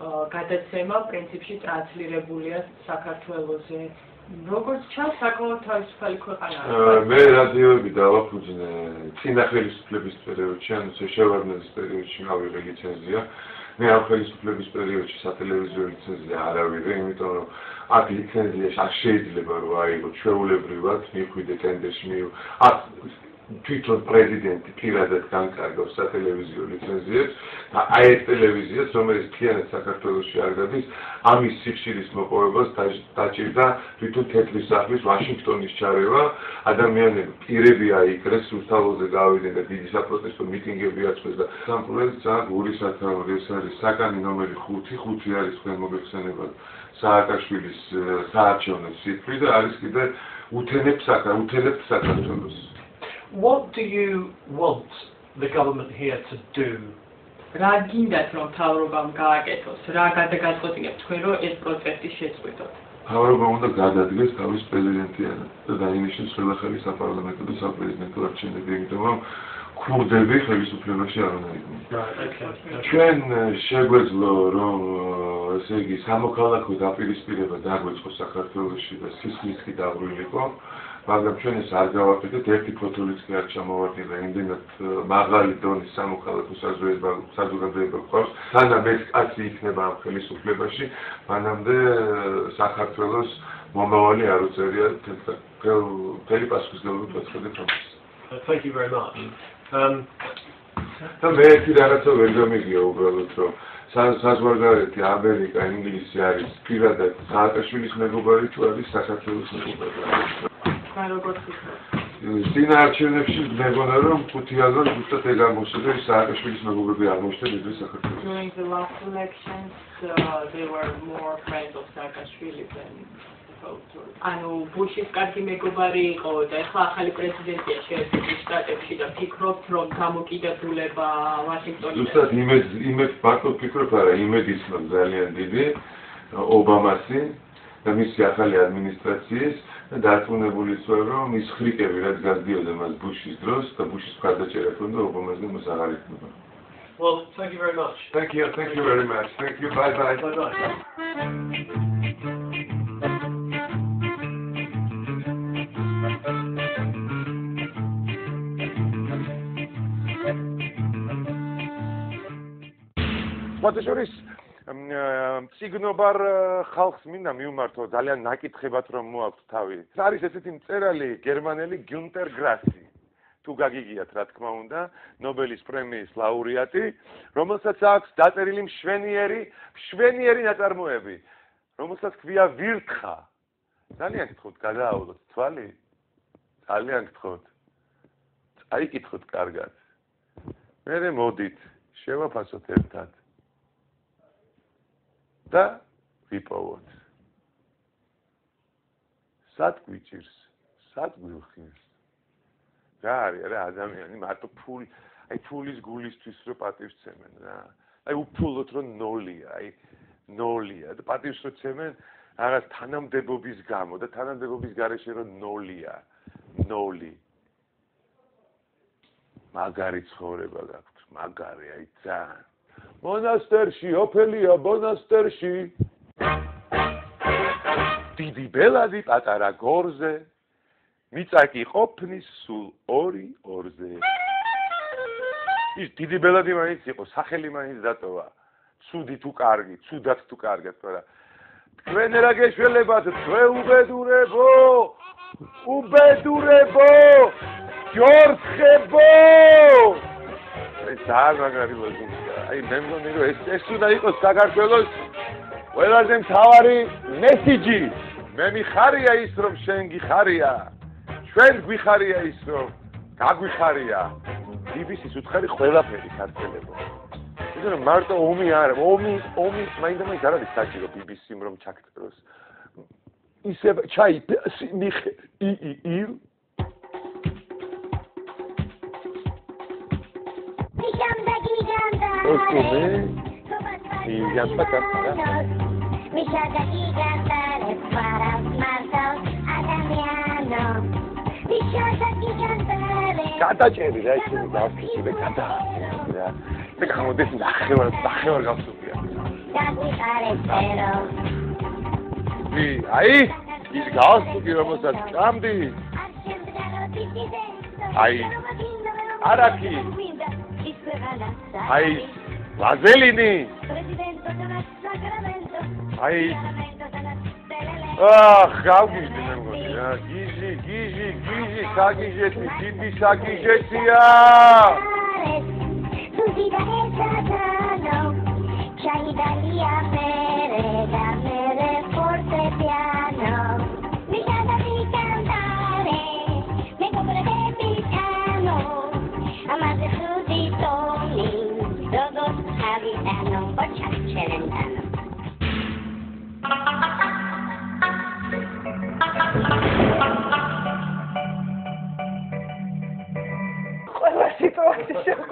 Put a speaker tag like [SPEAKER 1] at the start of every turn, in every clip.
[SPEAKER 1] გადაცემა პრინციპში ტრანსლირებულია საქართველოსზე. როგორც ჩანს, საკმაოდ თავისუფალი ქვეყანაა.
[SPEAKER 2] მე რადიოები დავაფუძნე წინა ხელისუფლების პერიოდში, ანუ შეშევარდნელის პერიოდში მავიღე ლიცენზია. მე ამ ხელისუფლების პერიოდში სატელევიზიო ლიცენზია არ ავიღე, იმიტომ რომ აქ ლიცენზია არ შეიძლება რომ აიღო ჩვეულებრივად, მიხვიდე ტენდერში, მიუ აქ თვითონ პრეზიდენტი პირადად განკარგავს სატელევიზიო ლიცენზიებს და აი ეს ტელევიზიაც რომელიც ფიანეთ საქართველოსში არ გადის ამის სიხშირის მოპოვებას დაჭირდა თვითონ თეთრი სახლის ვაშინგტონის ჩარევა. ადამიანები პირები აიქრეს სუსტავოზე გავიდნენ და დიდი საპროტესტო მიტინგები აწყვეს და სამყუროზე ძალიან გური სათაური ეს არის საკანი ნომერი 5 5 არის თქვენ მოგეხსენებათ სააკაშვილის საარჩევნო ციფრი და არის კიდე უთენებს საკა უთენებს საქართველოს
[SPEAKER 3] what do you want the government here to do?
[SPEAKER 1] რა გინდათ რომ თავრობამ გააკეთოს? რა გადაგაწყვეტინებთ თქვენ რომ ეს პროცესი შეწყვიტოთ?
[SPEAKER 2] თავრობა უნდა გადადგეს თავის პრეზიდენტიანად და დაინიშნოს ხელახალი საპარლამენტო და საპრეზიდენტო არჩევნები, იმიტომ რომ ქურდები ხელისუფლებაში არ უნდა იყვნენ. ჩვენ შეგვეძლო რომ ესე იგი სამოქალაქო დაპირისპირება დაგვეწყო საქართველოსში და სისხლისკი დაბრუნილიყო. მაგრამ ჩვენ ეს არ გავაკეთეთ ერთი ფოტოლიც კი არ ჩამოვარდნილა იმდენად მაღალი დონის სამოქალაქო საზოგადოება საზოგადოება ყავს სანამ ეს კაცი იქნება ამ ხელისუფლებაში მანამდე საქართველოს მომავალი არ უწერია თელი პასუხისმგებლობით ვაცხადებ ამას.
[SPEAKER 3] Thank you very much. Um
[SPEAKER 2] და მე ერთი რაღაცა ვერ გამიგია უბრალოდ რომ საზღვარგარეთი ამერიკა ინგლისი არის პირადად სააკაშვილის მეგობარი თუ არის საქართველოს მეგობარი
[SPEAKER 1] თქვენ როგორ ხიფრობთ?
[SPEAKER 2] წინა არჩევნებში მეგონა რომ ხუთიაზონ ზუსტად ეგ აღმოჩნდა ის სააკაშვილის მეგობრები აღმოჩნდა ვიდრე საქართველოს.
[SPEAKER 1] During the last elections uh, they were more friends of Saakashvili than ანუ ბუშის კარგი მეგობარი იყო და ახლა ახალი პრეზიდენტია შეერთებულ შტატებში და ფიქრობთ რომ გამოკიდებულება ვაშინგტონში
[SPEAKER 2] ზუსტად იმედ იმედ ბაკო ფიქრობ არა იმედის ძალიან დიდი ობამასი და მისი ახალი ადმინისტრაციის დარწმუნებული ვარ რომ ის ხრიკები რაც გაზდიოდა მას ბუშის დროს და ბუშის მხარდაჭერა ქონდა ობამას და მას აღარ იქნება
[SPEAKER 3] Well, thank you very much.
[SPEAKER 2] Thank you, thank you very much. Thank you. Bye bye.
[SPEAKER 3] Bye
[SPEAKER 2] ციგნობარ ხალხს მინდა მიუმართო ძალიან ნაკითხებად რომ მოაქვს თავი. არის ესეთი მწერალი გერმანელი გიუნტერ გრასი. თუ გაგიგიათ რა თქმა უნდა, ნობელის პრემიის ლაურეატი, რომელსაც აქვს დაწერილი მშვენიერი, მშვენიერი ნაწარმოები, რომელსაც ქვია ვირთხა. ძალიან გითხოთ, გადააულოთ თვალი? ძალიან გითხოთ. აი გითხოთ კარგად. მე მოდით, შევაფასოთ ერთად. და ვიპოვოთ. სად გვიჭირს? სად გვიხილს? რა არის რა ადამიანი მარტო ფული, აი ფულის გულისთვის რო პატივს ცემენ რა. აი უფულოთ რომ ნოლია, აი ნოლია და პატივს რო ცემენ რაღაც თანამდებობის გამო და თანამდებობის გარეშე რომ ნოლია, ნოლი. მაგარი ცხოვრება გაქვთ, მაგარი აი ძალიან მონასტერში, ოფელია მონასტერში. დიდი ბელადი პატარა გორზე. მიწაკი ყოფნის სულ ორი ორზე. ის დიდი ბელადი მაინც იყო, სახელი მაინც დატოვა. ცუდი თუ კარგი, ცუდად თუ კარგად, მაგრამ თქვენ რა გეშველებათ, თქვენ უბედურებო! უბედურებო! ჯორხებო! ეს ძალიან მაგარი ლოგიკა. აი მე მგონი რომ ეს ეს უნდა იყოს საქართველოს ყველაზე მთავარი მესიჯი. მე მიხარია ის რომ შენ გიხარია. ჩვენ გვიხარია ის რომ გაგვიხარია. BBC-ს უთხარი ყველაფერი ქართველებო. ისე რომ მარტო ომი არა, ომი ომი მაინდა მაინც არ არის საჭირო BBC-მ რომ ჩაქცროს. ისე ჩაი მიხ ი ი ი Osume y ya está acá. Mishaka gigantale para martos adamiano. Mishaka gigantale. გადაჭერი რა ისინი გასწრები გადა. რა. მე გამოდის ნახევარ ნახევარ გავსულია.
[SPEAKER 4] ი აი ის გასწუგი რომელსაც ჭამდი აი არაკი აი ვაზელინი აი. აх გავგიჟდი მე მგონი რა გიჟი გიჟი გიჟი საგიჟეთი ტიპი საგიჟეთია.
[SPEAKER 5] Italia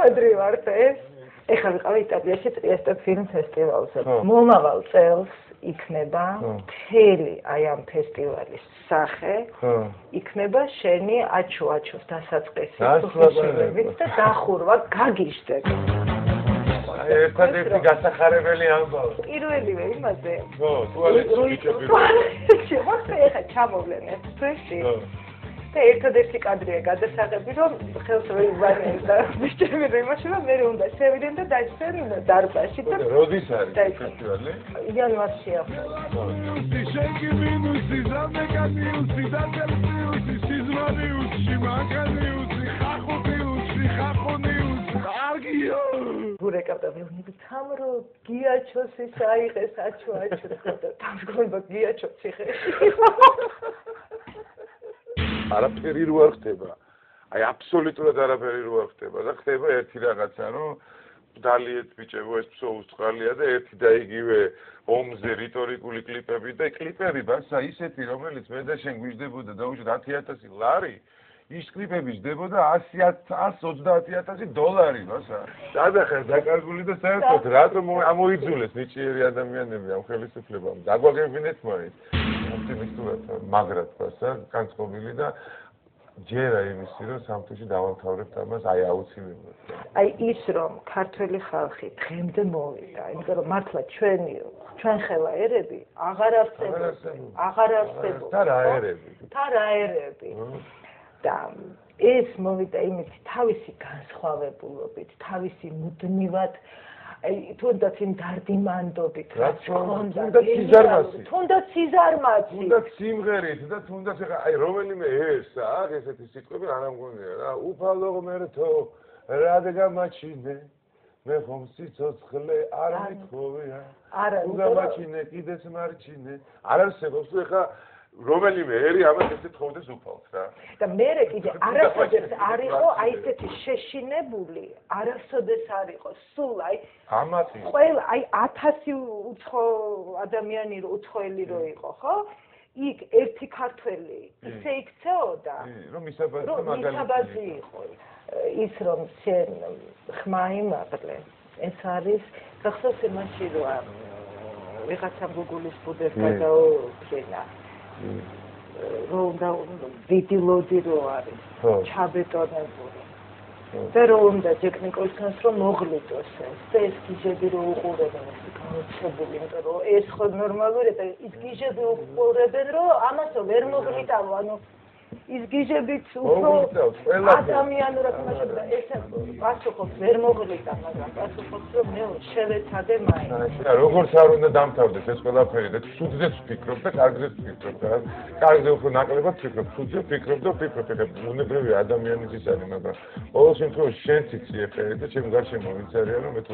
[SPEAKER 6] შეხვედრი ვართ ეს. ეხლა ვიყავი იტალიაში ტრიესტე ფილმ ფესტივალზე. მომავალ წელს იქნება მთელი აი ამ ფესტივალის სახე. იქნება შენი აჩო აჩოს დასაწყისი
[SPEAKER 2] დასაწყისი
[SPEAKER 6] და დახურვა გაგიჟდებ.
[SPEAKER 2] აი ერთადერთი გასახარებელი ამბავი.
[SPEAKER 6] პირველივე იმაზე.
[SPEAKER 2] ხო, ტუალეტში ბიჭები.
[SPEAKER 6] შემოხდა ეხა ჩამოვლენ ეს ფრეში. და ერთადერთი კადრია გადასაღები რომ ხელს იბანე და ბიჭები რო იმაში რომ მე უნდა შევიდენ და დაჩენ დარბაზში და
[SPEAKER 2] როდის არის ფესტივალი?
[SPEAKER 6] იანვარშია.
[SPEAKER 7] შენკი მინუსი ზამეკანიუსი და ტელსიუსი სიზმარიუსი მაკანიუსი ხახუტიუსი ხახონიუსი კარგიო
[SPEAKER 6] გურეკავდა ველნები თამრო გიაჩოს ის აიღეს აჩო აჩო და თამგონდა გიაჩო ციხეში.
[SPEAKER 2] არაფერი რო არ ხდება. აი აბსოლუტურად არაფერი რო არ ხდება და ხდება ერთი რაღაცა, რომ დალიეთ ბიჭებო ეს ფსოუს წყალია და ერთი და იგივე ომზე რიტორიკული კლიპები და კლიპები ბასა ისეთი რომელიც მე და შენ გვიждდებოდა და უშო 10000 ლარი ის კლიპები ჯდებოდა 130000 დოლარი ბასა. დადახარ დაკარგული და საერთოდ რატომ ამოიძულეს ნიჭიერი ადამიანები ამ ხელისუფლებამ? დაგვაგებინეთ მაინც. ოპტიმისტურად მაგრად ბასა, განწყობილი და ჯერა იმისი რომ სამთუში დავამთავრებთ ამას აი აუცილებლად.
[SPEAKER 6] აი ის რომ ქართველი ხალხი დღემდე მოვიდა, იმიტომ რომ მართლა ჩვენი ჩვენ ხელაერები აღარ არსებობს. აღარ არსებობს.
[SPEAKER 2] და რა ერები?
[SPEAKER 6] და რა ერები? და ეს მოვიდა იმით თავისი განსხვავებულობით, თავისი მუდმივად თუნდაც იმ დარდიმანდობით
[SPEAKER 2] რაც ჰქონდა თუნდაც სიზარმაცი.
[SPEAKER 6] თუნდაც სიზარმაცი.
[SPEAKER 2] თუნდაც სიმღერით და თუნდაც ახლა აი რომელიმე ეს აქ ესეთი სიტყვები არ ამგონია რა. უფალო მერთო რადგან მაჩინე მე ხომ სიცოცხლე არ მithოვია
[SPEAKER 6] არა
[SPEAKER 2] უგამაჩინე კიდეს მარჩინე. არ არსებობს ახლა რომელიმე ერი ამას ესე თხოვდეს უფალს რა.
[SPEAKER 6] და მე კიდე არასოდეს არ იყო აი ესეთი შეშინებული, არასოდეს არ იყო სულ აი
[SPEAKER 2] ამათი
[SPEAKER 6] ყველა აი 1000 უცხო ადამიანი რო უცხოელი რო იყო, ხო? იქ ერთი ქართველი ისე იქცეოდა.
[SPEAKER 2] რომ მისაბაძი მაგალითი
[SPEAKER 6] იყო. ის რომ შენ ხმა იმაღლე. ეს არის გახსოვს იმაში რომ ვიღაცა გუგულის ბუდეს გადაუფრენა. რო უნდა ვიდილოდი რო არის ჩაბეტონებული. და რო უნდა ტექნიკოსს რომ მოღლიტოს ეს ეს გიჟები რო უყურებენ ეს განუცხებული იმიტომ რომ ეს ხო ნორმალურია და ის გიჟები უყურებენ რომ ამასო ვერ მოღლიტავ ანუ ის გიჟებიც უფრო ადამიანურად მასა ეს პასუხობს ვერ მოღლიტა მაგრამ პასუხობს რომ მე შევეცადე მაინც.
[SPEAKER 2] და როგორც არ უნდა დამთავრდეს ეს ყველაფერი და ცუდზეც ვფიქრობ და კარგზეც ვფიქრობ და კარგზე უფრო ნაკლებად ვფიქრობ ცუდზე ვფიქრობ და ვფიქრობ და უნებრივი ადამიანის ის არის მაგრამ ყოველ შემთხვევაში შენ ციცი ეფერი და ჩემ გარშემო ვინც არის რომ მე თუ